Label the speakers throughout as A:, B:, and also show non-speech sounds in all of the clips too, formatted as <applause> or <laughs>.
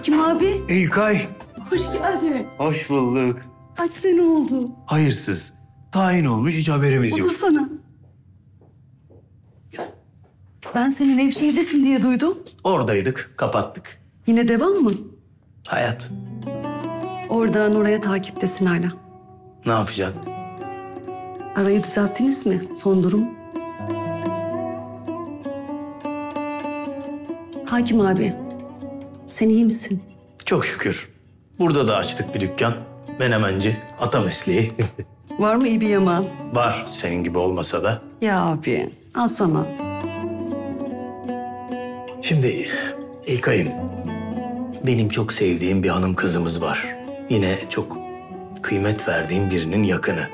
A: Hakim abi,
B: İlkay.
A: hoş geldin.
B: Hoş bulduk.
A: Kaç sene oldu?
B: Hayırsız. Tayin olmuş hiç haberimiz yok.
A: Otursana. Ben senin Nevşehir'desin diye duydum.
B: Oradaydık, kapattık.
A: Yine devam mı?
B: Hayat.
A: Oradan oraya takiptesin hala.
B: Ne yapacaksın?
A: Arayı düzelttiniz mi? Son durum. Hakim abi, sen iyi misin?
B: Çok şükür. Burada da açtık bir dükkan. Menemenci, ata mesleği. <laughs>
A: Var mı iyi bir yaman?
B: Var senin gibi olmasa da.
A: Ya abi, al sana.
B: Şimdi İlkay'ım, benim çok sevdiğim bir hanım kızımız var. Yine çok kıymet verdiğim birinin yakını.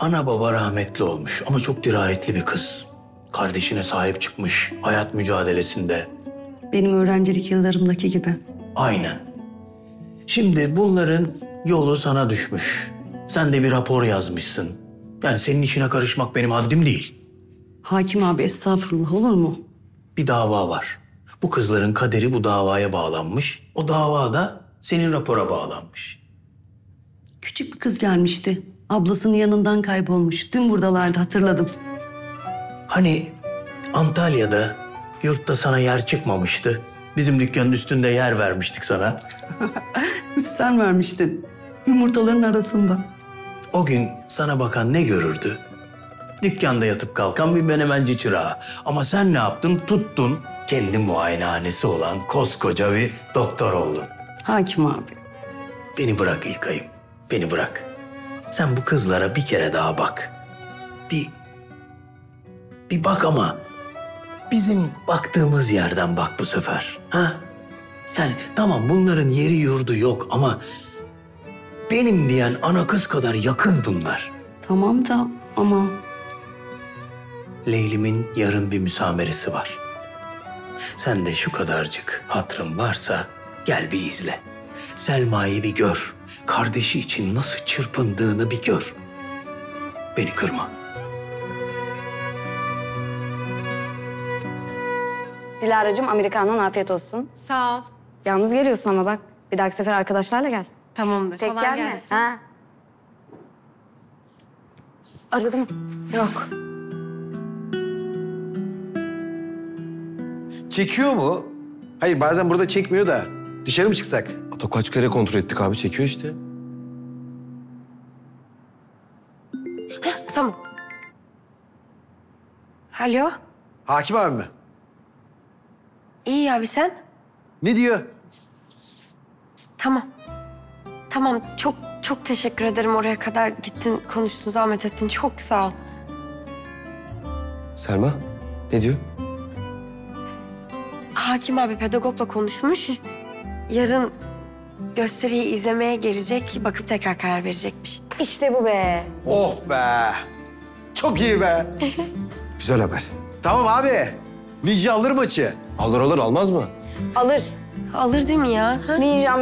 B: Ana baba rahmetli olmuş ama çok dirayetli bir kız. Kardeşine sahip çıkmış hayat mücadelesinde.
A: Benim öğrencilik yıllarımdaki gibi.
B: Aynen. Şimdi bunların yolu sana düşmüş. Sen de bir rapor yazmışsın. Yani senin işine karışmak benim haddim değil.
A: Hakim abi estağfurullah olur mu?
B: Bir dava var. Bu kızların kaderi bu davaya bağlanmış. O dava da senin rapora bağlanmış.
A: Küçük bir kız gelmişti. Ablasının yanından kaybolmuş. Dün buradalardı hatırladım.
B: Hani Antalya'da yurtta sana yer çıkmamıştı. Bizim dükkanın üstünde yer vermiştik sana. <laughs>
A: Sen vermiştin. Yumurtaların arasında.
B: O gün sana bakan ne görürdü? Dükkanda yatıp kalkan bir menemenci çırağı. Ama sen ne yaptın? Tuttun. Kendi muayenehanesi olan koskoca bir doktor oldun.
A: Hakim abi.
B: Beni bırak İlkay'ım. Beni bırak. Sen bu kızlara bir kere daha bak. Bir... Bir bak ama bizim baktığımız yerden bak bu sefer. Ha? Yani tamam bunların yeri yurdu yok ama benim diyen ana kız kadar yakın bunlar.
A: Tamam da ama
B: Leylim'in yarın bir müsameresi var. Sen de şu kadarcık hatrın varsa gel bir izle. Selma'yı bir gör. Kardeşi için nasıl çırpındığını bir gör. Beni kırma.
C: Dilara'cığım Amerikan'dan afiyet olsun.
D: Sağ ol.
C: Yalnız geliyorsun ama bak. Bir dahaki sefer arkadaşlarla gel.
D: Tamamdır.
C: Tek
D: Kolay
C: gelme.
D: gelsin.
C: Ha. Aradı mı? Yok.
E: Çekiyor mu? Hayır bazen burada çekmiyor da. Dışarı mı çıksak?
F: Ata kaç kere kontrol ettik abi çekiyor işte.
D: Tamam. Alo.
E: Hakim abi mi?
D: İyi abi sen?
E: Ne diyor?
D: Tamam. Tamam çok çok teşekkür ederim oraya kadar gittin konuştun zahmet ettin çok sağ ol.
F: Selma ne diyor?
D: Hakim abi pedagogla konuşmuş. Yarın gösteriyi izlemeye gelecek bakıp tekrar karar verecekmiş.
C: İşte bu be.
E: Oh be. Çok iyi be. <laughs>
F: Güzel haber.
E: tamam abi. Lici alır maçı.
F: Alır alır almaz mı?
C: Alır.
D: Alır değil mi ya? Ha?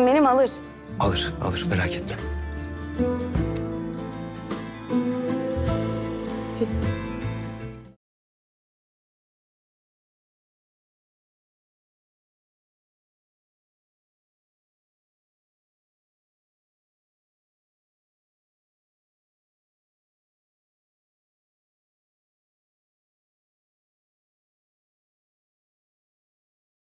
C: Benim alır.
F: Alır alır merak etme.